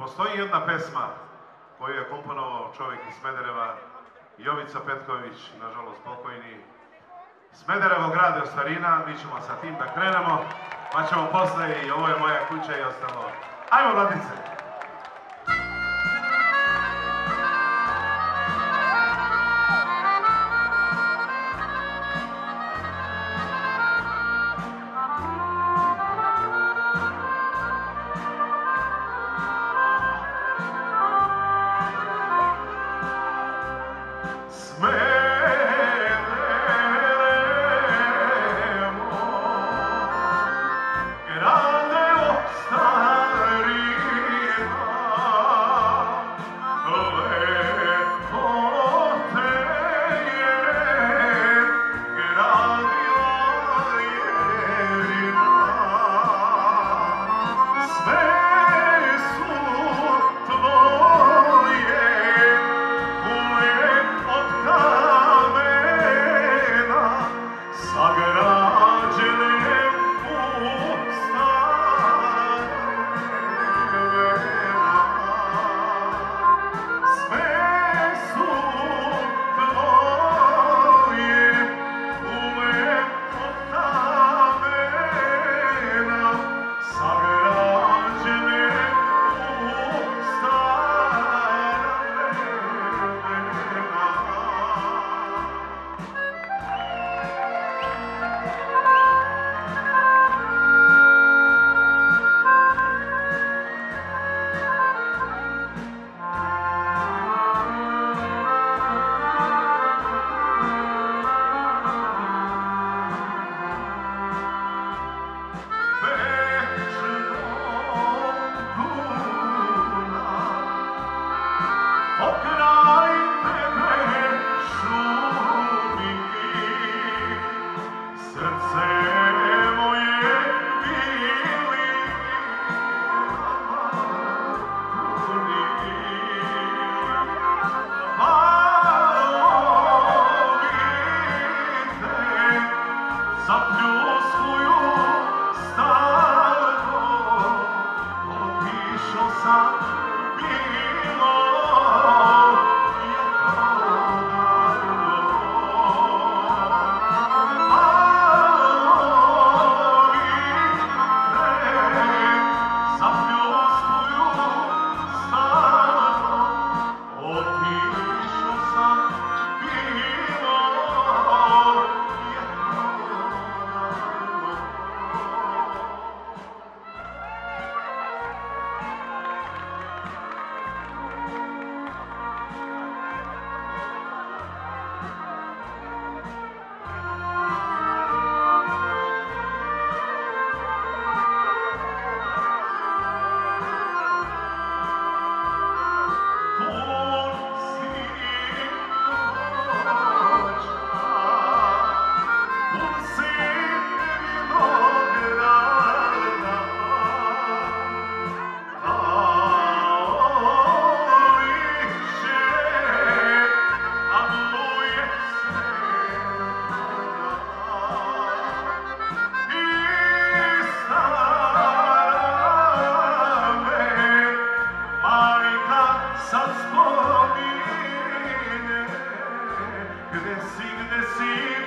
Postoji jedna pesma koju je komponovao čovjek iz Smedereva, Jovica Petković, nažalost pokojni. Smederevo grade starina, mi ćemo sa tim da krenemo, pa ćemo posle i ovo je moja kuća i ostalo. Ajmo, Vladice! see.